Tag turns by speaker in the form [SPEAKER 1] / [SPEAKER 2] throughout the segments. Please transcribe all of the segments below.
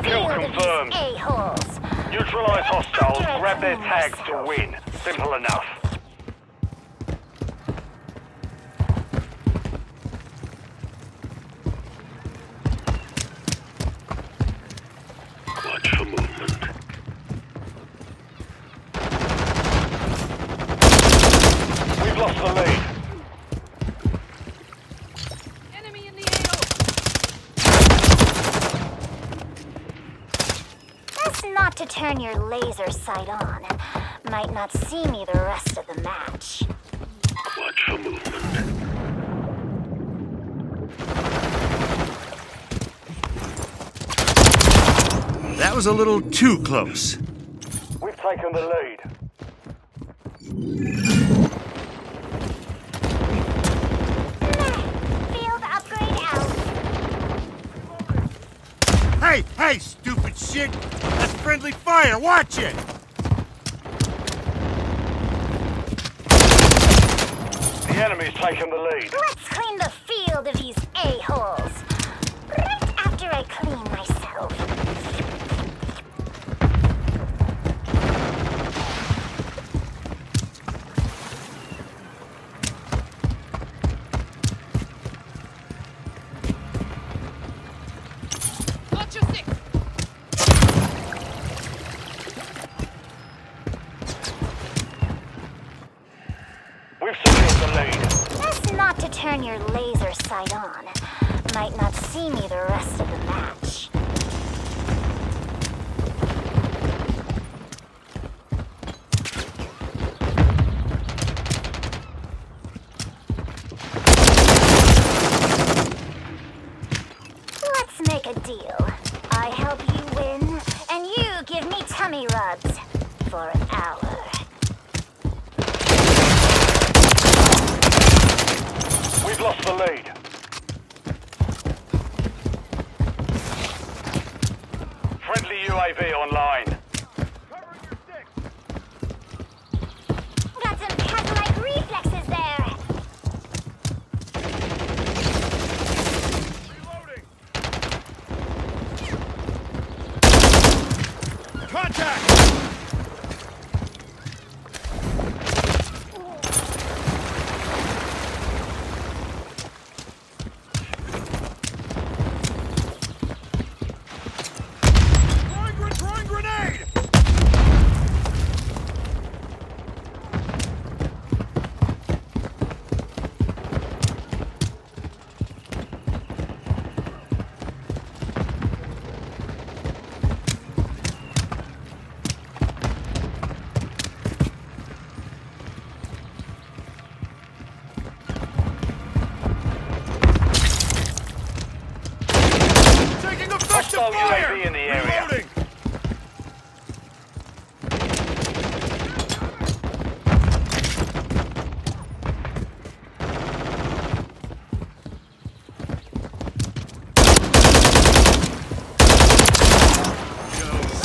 [SPEAKER 1] Kill confirmed. Neutralize hostiles, grab their tags to win. Simple enough.
[SPEAKER 2] Watch for movement.
[SPEAKER 1] We've lost the lead.
[SPEAKER 3] Enemy in the AO!
[SPEAKER 4] Best not to turn your laser sight on. Might not see me the rest of the match.
[SPEAKER 2] Watch for movement.
[SPEAKER 5] That was a little too close.
[SPEAKER 1] We've taken the lead.
[SPEAKER 4] Field upgrade out.
[SPEAKER 5] Hey, hey, stupid shit! That's friendly fire, watch it!
[SPEAKER 1] The enemy's taken the lead.
[SPEAKER 4] Let's clean the field of these a-holes. Right after I clean myself.
[SPEAKER 3] Got your six!
[SPEAKER 1] We've secured the lead.
[SPEAKER 4] Best not to turn your laser sight on. Might not see me the rest of the match. Let's make a deal. I help you win, and you give me tummy rubs for an hour.
[SPEAKER 1] We've lost the lead. Friendly UAV online.
[SPEAKER 4] Got some cat-like reflexes there.
[SPEAKER 5] Contact! Throwing, gre- throwing grenade! Taking effective
[SPEAKER 1] Hostile
[SPEAKER 5] fire!
[SPEAKER 1] UAV in the area.
[SPEAKER 5] Reloading!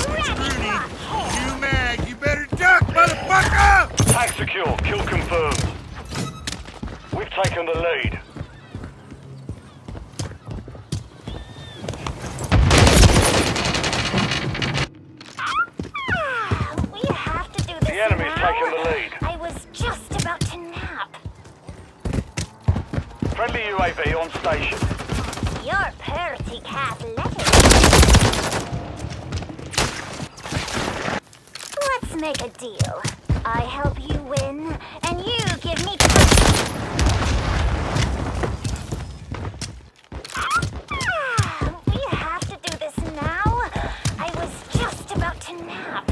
[SPEAKER 5] Rudy, you mag, you better duck, motherfucker!
[SPEAKER 1] Tag secure. Kill confirmed. We've taken the lead.
[SPEAKER 4] We have to do this
[SPEAKER 1] The enemy's
[SPEAKER 4] now.
[SPEAKER 1] taken the lead.
[SPEAKER 4] I was just about to nap.
[SPEAKER 1] Friendly UAV on station.
[SPEAKER 4] Your pretty cat let. Let's make a deal. I help you win, and you give me Ah, We have to do this now. I was just about to nap.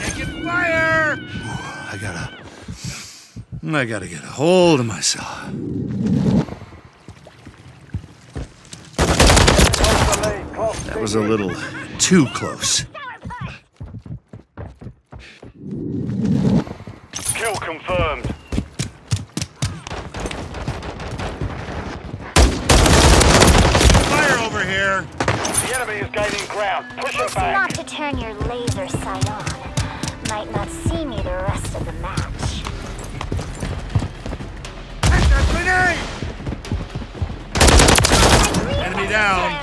[SPEAKER 5] Taking fire! I gotta. I gotta get a hold of myself.
[SPEAKER 1] Lost the lead. Close
[SPEAKER 5] That was a little too close.
[SPEAKER 1] Kill confirmed.
[SPEAKER 5] Fire over here!
[SPEAKER 1] The enemy is gaining ground. Push it
[SPEAKER 4] Best not to turn your laser sight on. Might not see me the rest of the match.
[SPEAKER 5] Enemy down.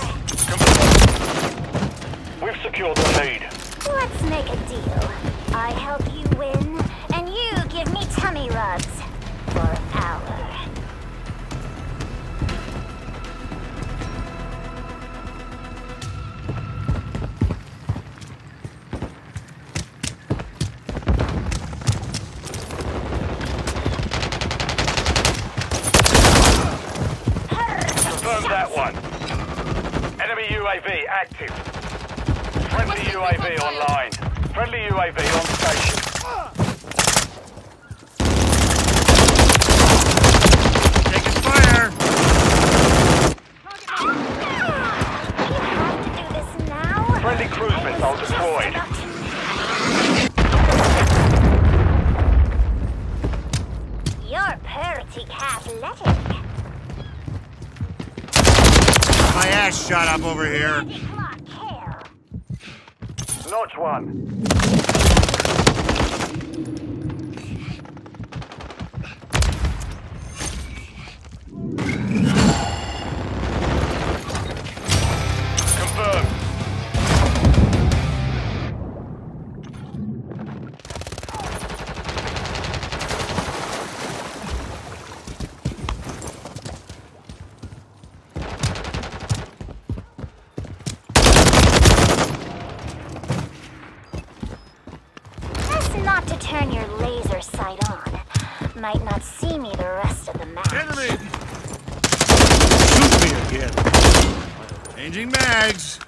[SPEAKER 1] We've secured the lead.
[SPEAKER 4] Let's make a deal. I help you win, and you give me tummy rubs for
[SPEAKER 1] active. Friendly UAV online. Friendly UAV on station.
[SPEAKER 5] Taking fire!
[SPEAKER 4] You have to do this now?
[SPEAKER 1] Friendly cruise missile deployed.
[SPEAKER 4] You're pretty athletic.
[SPEAKER 5] My ass shot up over here.
[SPEAKER 1] Notch one.
[SPEAKER 4] Best to turn your laser sight on. Might not see me the rest of the match.
[SPEAKER 5] Enemy! Shoot me again. Changing mags.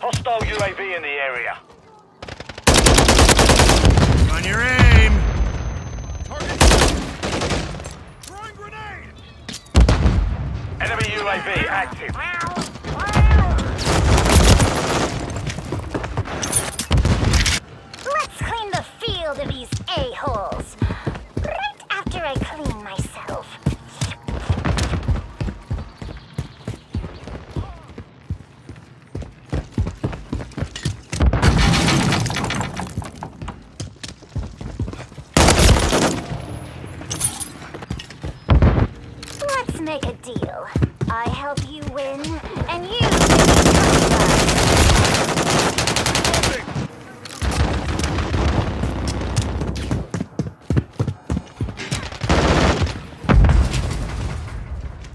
[SPEAKER 1] Hostile UAV in the area.
[SPEAKER 5] On your aim. Target. Throwing grenade.
[SPEAKER 1] Enemy UAV active.
[SPEAKER 4] Let's Let's make a deal. I help you win, and you.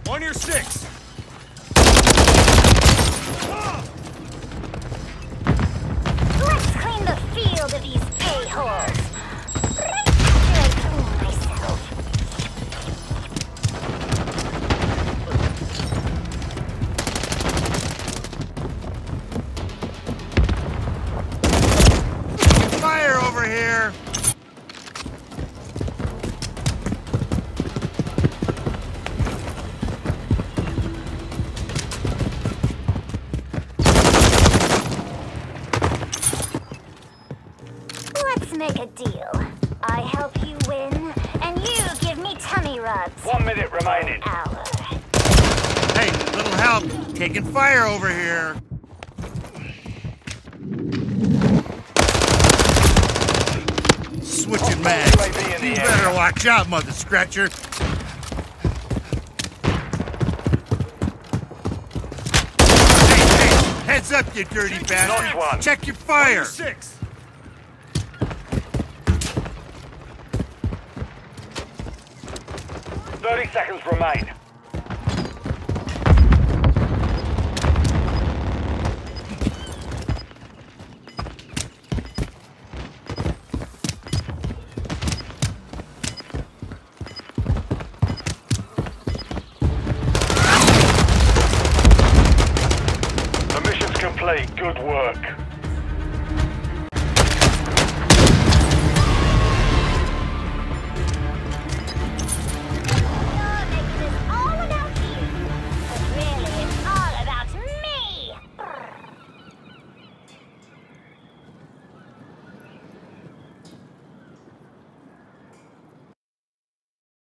[SPEAKER 5] On your six. Over here.
[SPEAKER 4] Let's make a deal. I help you win, and you give me tummy rubs.
[SPEAKER 1] One minute remaining.
[SPEAKER 4] Hour.
[SPEAKER 5] Hey, little help. Taking fire over here. Switching oh,
[SPEAKER 1] mags. In the
[SPEAKER 5] You better watch out, mother scratcher. Hey, hey, heads up, you dirty bastard.
[SPEAKER 1] one.
[SPEAKER 5] Check your fire.
[SPEAKER 6] Six.
[SPEAKER 1] Thirty seconds remain.